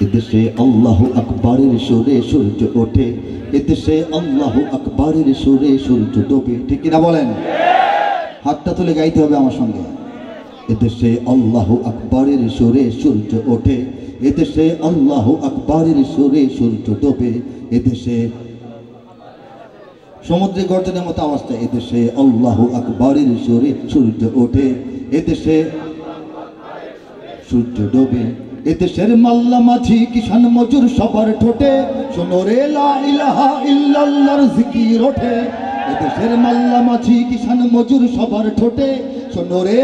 এদেশে আল্লাহ আকবরের সুরে সূর্য ওঠে। এদেশে আল্লাহ আকবরের সুরে সূর্য ডোবে। ঠিক কিনা বলেন? হাতটা তুলে গাইতে হবে আমার সঙ্গে। এদেশে আল্লাহ আকবরের সুরে সূর্য ওঠে। এদেশে আল্লাহ আকবরের সুরে সূর্য ডোবে। এদেশে সমুদ্রে গর্জনের মতো অবস্থা এদেশে আল্লাহ আকবরের সুরে সূর্য ওঠে। এদেশে সূর্য ডোবে। এদেশের মাল্লা মাঝি কিষান মজুর সবার ঠোঁটে। শোনো রে ইলাহা ইল্লাল্লাহর জিকির ওঠে। এদেশের মাল্লা মাঝি কিষান মজুর সবার ঠোঁটে। শোনো রে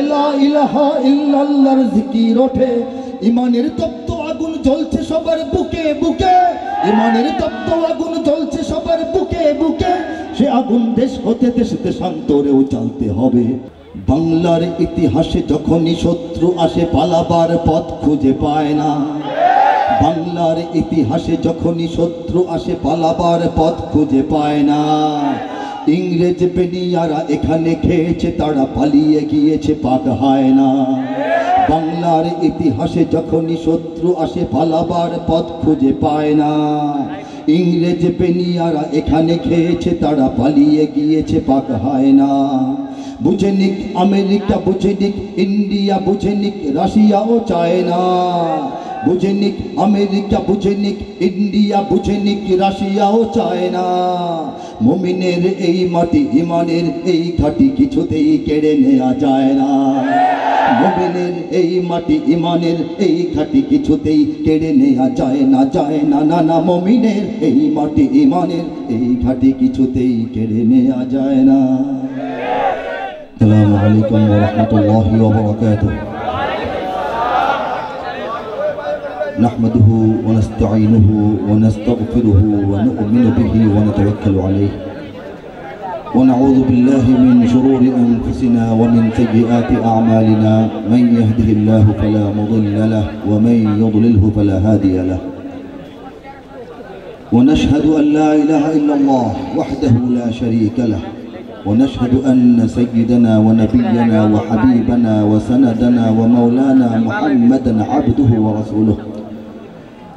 ইলাহা ইল্লাল্লাহর জিকির ওঠে। ইমানের তপ্ত আগুন জ্বলছে সবার বুকে বুকে। ইমানের তপ্ত আগুন জ্বলছে সবার বুকে বুকে। সে আগুন দেশ হতে দেশ দেশান্তরেও চালতে হবে। বাংলার ইতিহাসে যখনই শত্রু আসে, পালাবার পথ খুঁজে পায় না। বাংলার ইতিহাসে যখনই শত্রু আসে, পালাবার পথ খুঁজে পায় না। ইংরেজ বেনিয়ারা এখানে খেয়েছে, তারা পালিয়ে গিয়েছে, পাক হয় না। বাংলার ইতিহাসে যখনই শত্রু আসে, পালাবার পথ খুঁজে পায় না। ইংরেজ বেনিয়ারা এখানে খেয়েছে, তারা পালিয়ে গিয়েছে, পাক হয় না। বুঝে নিক, আমেরিকা বুঝে নিক, ইন্ডিয়া বুঝে নিক রাশিয়াও চায় না বুঝে নিক, আমেরিকা বুঝে নিক, ইন্ডিয়া বুঝে নিক রাশিয়াও চায় না মুমিনের এই মাটি, ইমানের এই ঘাটি কিছুতেই কেড়ে নেওয়া যায় না। মুমিনের এই মাটি, ইমানের এই ঘাটি কিছুতেই কেড়ে নেওয়া যায় না যায় না না না, মুমিনের এই মাটি, ইমানের এই ঘাটি কিছুতেই কেড়ে নেওয়া যায় না। السلام عليكم ورحمة الله وبركاته. نحمده ونستعينه ونستغفره ونؤمن به ونتوكل عليه. ونعوذ بالله من شرور أنفسنا ومن سيئات أعمالنا. من يهده الله فلا مضل له ومن يضلله فلا هادي له. ونشهد أن لا إله إلا الله وحده لا شريك له. ونشهد أن سيدنا ونبينا وحبيبنا وسندنا ومولانا محمدا عبده ورسوله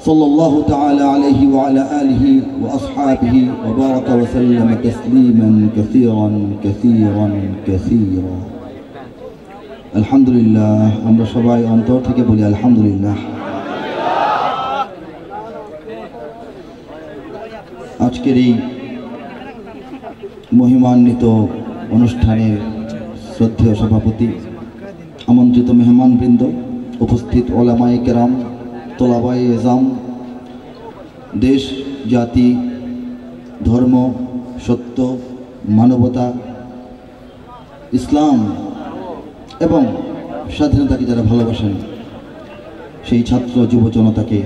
صلى الله تعالى عليه وعلى آله وأصحابه وبارك وسلم تسليما كثيرا كثيرا كثيرا الحمد لله আমরা সবাই অন্তর থেকে বলি আলহামদুলিল্লাহ আজকের এই মহিমান্বিত অনুষ্ঠানের শ্রদ্ধেয় সভাপতি, আমন্ত্রিত মেহমানবৃন্দ, উপস্থিত ওলামাই কেরাম তোলাবাই এজাম, দেশ, জাতি, ধর্ম, সত্য, মানবতা, ইসলাম এবং স্বাধীনতাকে যারা ভালোবাসেন, সেই ছাত্র, যুব জনতাকে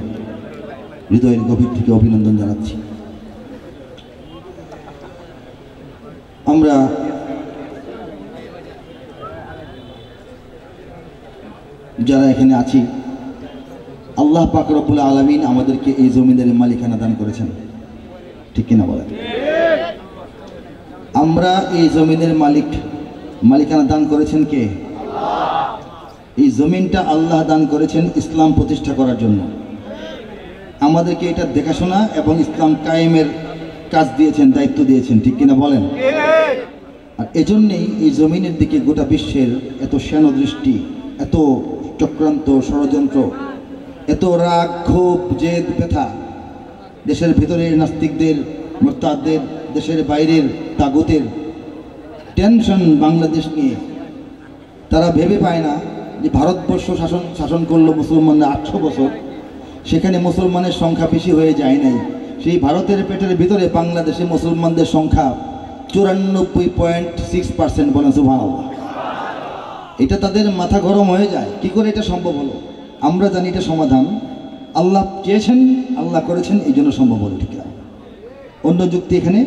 হৃদয়ের গভীর থেকে অভিনন্দন জানাচ্ছি। আমরা যারা এখানে আছি, আল্লাহ পাক আলমিন আমাদেরকে এই জমিদারের মালিকানা দান করেছেন। ঠিক কিনা বলেন? আমরা এই জমিনের মালিক, মালিকানা দান করেছেন কে? এই জমিনটা আল্লাহ দান করেছেন ইসলাম প্রতিষ্ঠা করার জন্য। আমাদেরকে এটা দেখাশোনা এবং ইসলাম কায়েমের কাজ দিয়েছেন, দায়িত্ব দিয়েছেন, ঠিক কিনা বলেন? আর এজন্যেই এই জমিনের দিকে গোটা বিশ্বের এত শ্যান দৃষ্টি এত চক্রান্ত ষড়যন্ত্র, এত রাগ, ক্ষোভ, জেদ, ব্যথা, দেশের ভেতরের নাস্তিকদের মোরতাদদের দেশের বাইরের তাগতের টেনশন বাংলাদেশ নিয়ে। তারা ভেবে পায় না যে ভারতবর্ষ শাসন শাসন করল মুসলমানরা আটশো বছর, সেখানে মুসলমানের সংখ্যা বেশি হয়ে যায় নাই। সেই ভারতের পেটের ভিতরে বাংলাদেশে মুসলমানদের সংখ্যা চুরানব্বই পয়েন্ট সিক্স পার্সেন্ট বলেন সুভান এটা তাদের মাথা গরম হয়ে যায়। কি করে এটা সম্ভব হলো? আমরা জানি এটা সমাধান। আল্লাহ চেয়েছেন, আল্লাহ করেছেন, এই জন্য সম্ভব হলো ঠিক অন্য যুক্তি এখানে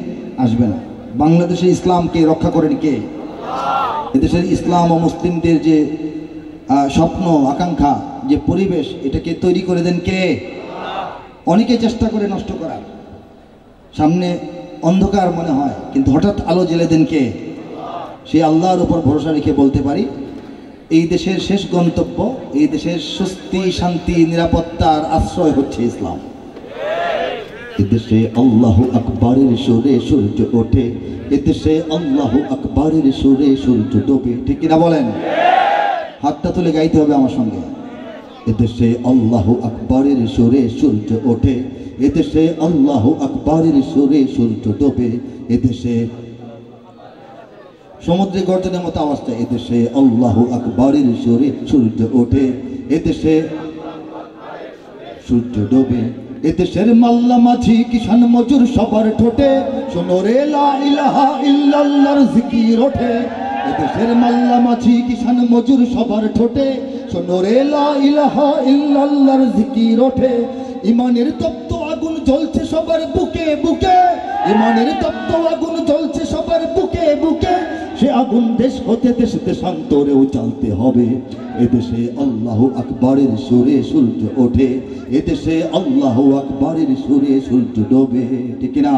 আসবে না। বাংলাদেশে ইসলামকে রক্ষা করেন কে? এদেশের ইসলাম ও মুসলিমদের যে স্বপ্ন, আকাঙ্ক্ষা, যে পরিবেশ, এটাকে তৈরি করে দেন কে? অনেকে চেষ্টা করে নষ্ট করার। সামনে অন্ধকার মনে হয়, কিন্তু হঠাৎ আলো জেলে দেন কে? সেই আল্লাহর উপর ভরসা রেখে বলতে পারি, এই দেশের শেষ গন্তব্য, এই দেশের স্বস্তি, শান্তি, নিরাপত্তার আশ্রয় হচ্ছে ইসলাম। এদেশে আল্লাহ আকবরের সুরে সূর্য ওঠে এদেশে আল্লাহ আকবরের সুরে সূর্য ডোবে, ঠিক কিনা বলেন? হাতটা তুলে গাইতে হবে আমার সঙ্গে। এদেশে আল্লাহ আকবরের সুরে সূর্য ওঠে এদেশে আল্লাহ আকবরের সুরে সূর্য ডোবে, এদেশে সমুদ্রে গর্জনের মতো আওয়াজটা, এদেশে আল্লাহ আকবরের সুরে সূর্য ওঠে, এদেশে সূর্য ডোবে, এদেশের মাল্লা মাঝি কিষান মজুর সবার ঠোঁটে, শোনো রে লা ইলাহা ইল্লাল্লাহর জিকির ওঠে, এদেশের মাল্লা মাঝি কিষান মজুর সবার ঠোঁটে, শোনো রে লা ইলাহা ইল্লাল্লাহর জিকির ওঠে, ইমানের তপ্ত জ্বলছে সবার বুকে বুকে। ইমানের তপ্ত আগুন জ্বলছে সবার বুকে বুকে। সে আগুন দেশ হতে দেশ দেশান্তরেও চালতে হবে। এদেশে আল্লাহ আকবরের সুরে সূর্য ওঠে। এদেশে আল্লাহ আকবরের সুরে সূর্য ডোবে, ঠিক না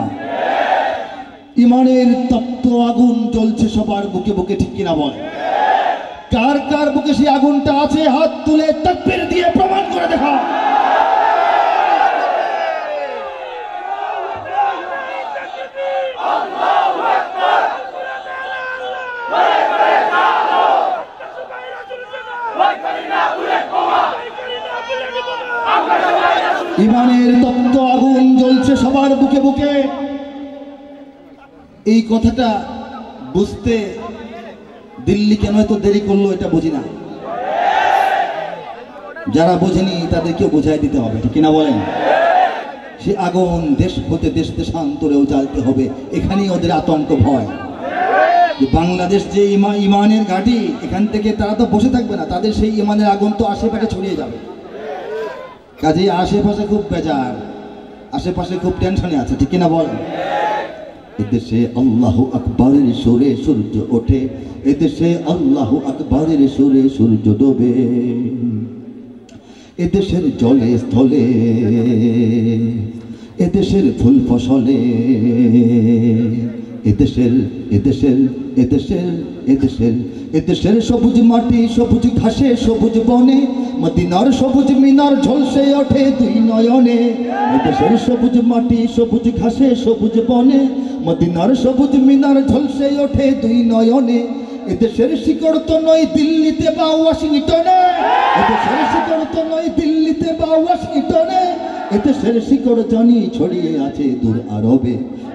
ইমানের তপ্ত আগুন জ্বলছে সবার বুকে বুকে, ঠিক কিনা বলে? কার কার বুকে সেই আগুনটা আছে? হাত তুলে তকবির দিয়ে প্রমাণ করে দেখা ইমানের তপ্ত আগুন জ্বলছে সবার বুকে বুকে এই কথাটা বুঝতে দিল্লি কেন এত দেরি করল এটা বুঝি না। যারা বোঝেনি তাদেরকেও বোঝাই দিতে হবে, ঠিক কিনা বলেন? সে আগুন দেশ হতে দেশ দেশান্তরেও জ্বালতে হবে, এখানেই ওদের আতঙ্ক ভয়। বাংলাদেশ যে ইমা ইমানের ঘাঁটি, এখান থেকে তারা তো বসে থাকবে না, তাদের সেই ইমানের আগুন তো আশেপাশে ছড়িয়ে যাবে। কাজেই আশেপাশে খুব বেজার, আশেপাশে খুব টেনশনে আছে, ঠিক কিনা বলেন? এদেশে আল্লাহ আকবরের সুরে সূর্য ওঠে, এদেশে আল্লাহ আকবরের সুরে সূর্য ডোবে। এদেশের জলে, স্থলে, এদেশের ফুল ফসলে, এদেশের এদেশের এদেশের এদেশের এদেশের সবুজ মাটি, সবুজ ঘাসে, সবুজ বনে, মদিনার সবুজ মিনার ঝলসে ওঠে দুই নয়নে। এদেশের সবুজ মাটি, সবুজ ঘাসে, সবুজ বনে মদিনার সবুজ মিনার ঝলসে ওঠে দুই নয়নে। এদেশের শিকড় তো নয় দিল্লিতে বা ওয়াশিংটনে। এদেশের শিকড় তো নয় দিল্লিতে বা ওয়াশিংটনে। এদেশের শিকড় জানি ছড়িয়ে আছে দূর আরবে।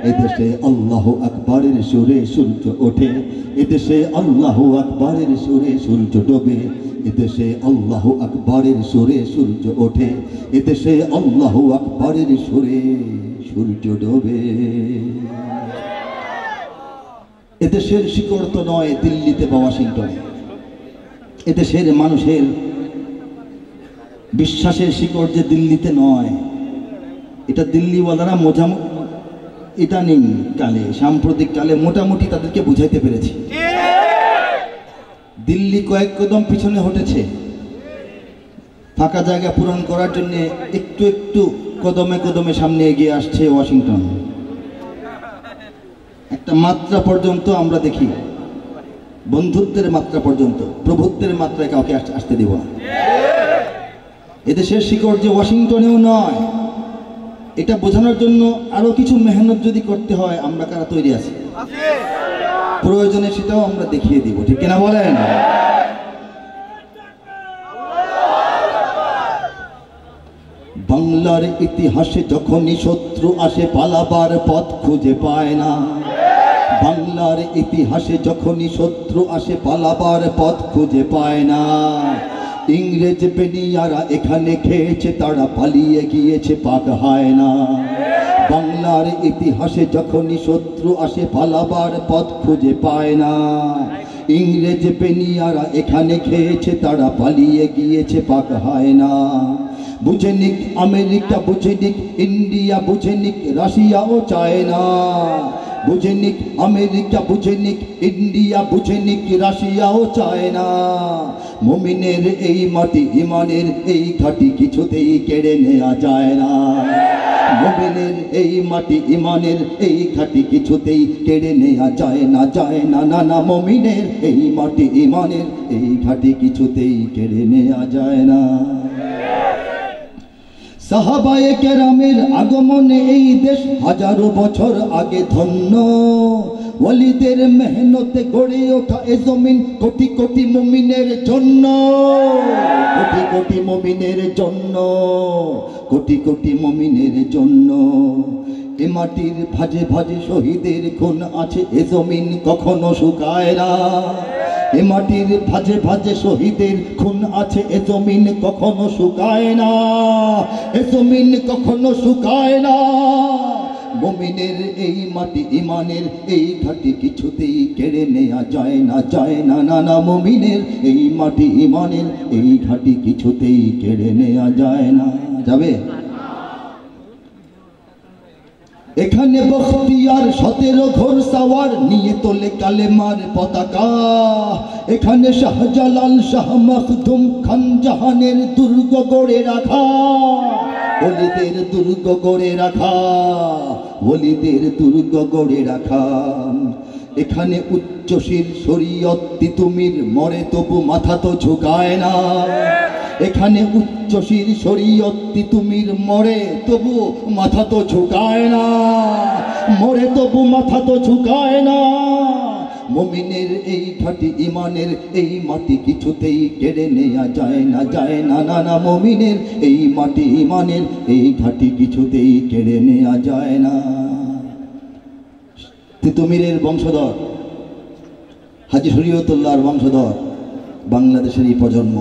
এদেশে আল্লাহ আকবরের সুরে সূর্য ওঠে। এদেশে আল্লাহ আকবরের সুরে সূর্য ডোবে। এদেশে আল্লাহ আকবরের সুরে সূর্য ওঠে। এদেশে আল্লাহ আকবরের সুরে সূর্য ডোবে। এদেশের শিকড় তো নয় দিল্লিতে বা ওয়াশিংটনে। এদেশের মানুষের বিশ্বাসের শিকড় যে দিল্লিতে নয়, এটা দিল্লিওয়ালারা মোজা ইদানিং কালে সাম্প্রতিক কালে মোটামুটি তাদেরকে বুঝাইতে পেরেছি। দিল্লি কয়েক কদম পিছনে হটেছে। ফাঁকা জায়গা পূরণ করার জন্য একটু একটু কদমে কদমে সামনে এগিয়ে আসছে ওয়াশিংটন। একটা মাত্রা পর্যন্ত আমরা দেখি। বন্ধুত্বের মাত্রা পর্যন্ত, প্রভুত্বের মাত্রায় কাউকে আসতে দিব না। এদেশের শিকড় যে ওয়াশিংটনেও নয়, এটা বোঝানোর জন্য আরও কিছু মেহনত যদি করতে হয়, আমরা কারা তৈরি আছি? প্রয়োজনে সেটাও আমরা দেখিয়ে দিব, ঠিক কিনা বলেন? বাংলার ইতিহাসে যখনই শত্রু আসে, পালাবার পথ খুঁজে পায় না। বাংলার ইতিহাসে যখনই শত্রু আসে, পালাবার পথ খুঁজে পায় না। ইংরেজ বেনিয়ারা এখানে খেয়েছে, তারা পালিয়ে গিয়েছে, পাক হয় না। বাংলার ইতিহাসে যখনই শত্রু আসে, পালাবার পথ খুঁজে পায় না। ইংরেজ বেনিয়ারা এখানে খেয়েছে, তারা পালিয়ে গিয়েছে, পাক হয় না। বুঝে নিক আমেরিকা, বুঝে নিক ইন্ডিয়া, বুঝে নিক রাশিয়াও চায় চায়না বুঝে নিক আমেরিকা বুঝে নিক ইন্ডিয়া বুঝে নিক রাশিয়া ও চায়না। মুমিনের এই মাটি, ইমানের এই ঘাটি কিছুতেই কেড়ে নেওয়া যায় না। মোবিনের এই মাটি, ইমানের এই ঘাটি কিছুতেই কেড়ে নেওয়া যায় না যায় না না না, মমিনের এই মাটি, ইমানের এই ঘাটি কিছুতেই কেড়ে নেওয়া যায় না। সাহাবায়ে কেরামের আগমনে এই দেশ হাজারো বছর আগে ধন্য। ওয়ালিদের মেহনতে গড়ে ওঠা এ জমিন কোটি কোটি মুমিনের জন্য। কোটি কোটি মুমিনের জন্য। কোটি কোটি মুমিনের জন্য। এ মাটির ভাজে ভাজে শহীদের খুন আছে এ জমিন কখনো শুকায় না। এ মাটির ভাজে ভাজে শহীদের খুন আছে, এ জমিন কখনো শুকায় না। এ জমিন কখনো শুকায় না। মমিনের এই মাটি ইমানের এই ঘাটি কিছুতেই কেড়ে নেওয়া যায় না যায় না। না না মমিনের এই মাটি ইমানের এই ঘাটি কিছুতেই কেড়ে নেওয়া যায় না। যাবে? এখানে বখতিয়ার সতেরো ঘোর সাওয়ার নিয়ে তোলে কালেমার পতাকা। এখানে শাহজালাল শাহ মখদুম খান জাহানের দুর্গ গড়ে রাখা। অলিদের দুর্গ গড়ে রাখা অলিদের দুর্গ গড়ে রাখা। এখানে উচ্চশীল শরীয়ত তিতুমির মরে তবু মাথা তো ঝুঁকায় না। এখানে উচ্চশীল শরীয়ত তিতুমির মরে তবু মাথা তো ঝুঁকায় না। মরে তবু মাথা তো ঝুঁকায় না। মমিনের এই ঠাটি ইমানের এই মাটি কিছুতেই কেড়ে নেওয়া যায় না যায় না না না। মমিনের এই মাটি ইমানের এই ঘাটি কিছুতেই কেড়ে নেওয়া যায় না। তিতুমিরের বংশধর হাজি শরীয়তুল্লাহর বংশধর বাংলাদেশের এই প্রজন্ম।